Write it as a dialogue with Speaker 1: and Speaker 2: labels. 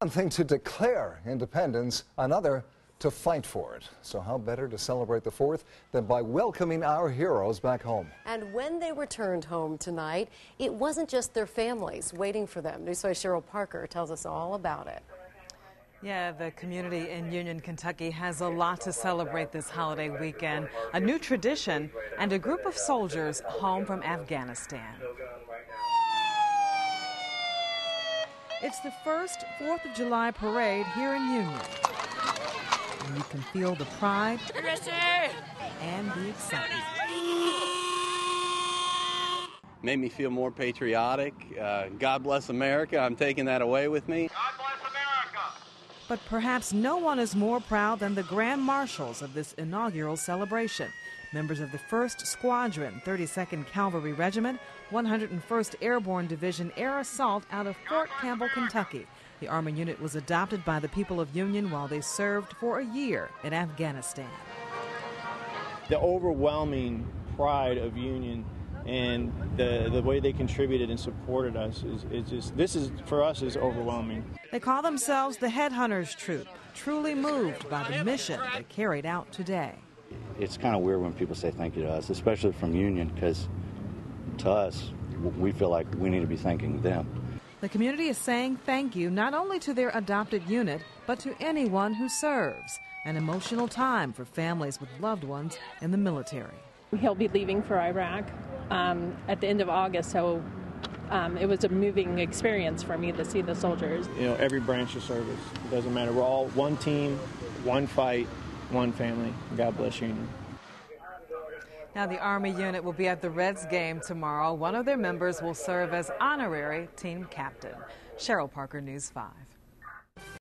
Speaker 1: One thing to declare independence, another to fight for it. So how better to celebrate the 4th than by welcoming our heroes back home?
Speaker 2: And when they returned home tonight, it wasn't just their families waiting for them. Newsway Cheryl Parker tells us all about it.
Speaker 3: Yeah, the community in Union, Kentucky has a lot to celebrate this holiday weekend. A new tradition and a group of soldiers home from Afghanistan. It's the first 4th of July parade here in Union. And you can feel the pride and the excitement.
Speaker 4: Made me feel more patriotic. Uh, God bless America. I'm taking that away with me.
Speaker 3: But perhaps no one is more proud than the grand marshals of this inaugural celebration. Members of the 1st Squadron, 32nd Cavalry Regiment, 101st Airborne Division Air Assault out of Fort Campbell, Kentucky. The Army unit was adopted by the people of Union while they served for a year in Afghanistan.
Speaker 5: The overwhelming pride of Union and the, the way they contributed and supported us is, is just this is for us is overwhelming.
Speaker 3: They call themselves the Headhunters Troop, truly moved by the mission they carried out today.
Speaker 6: It's kind of weird when people say thank you to us, especially from Union, because to us, we feel like we need to be thanking them.
Speaker 3: The community is saying thank you not only to their adopted unit, but to anyone who serves. An emotional time for families with loved ones in the military.
Speaker 7: He'll be leaving for Iraq um, at the end of August, so um, it was a moving experience for me to see the soldiers.
Speaker 5: You know, every branch of service, it doesn't matter. We're all one team, one fight, one family. God bless Union.
Speaker 3: Now, the Army unit will be at the Reds game tomorrow. One of their members will serve as honorary team captain. Cheryl Parker, News 5.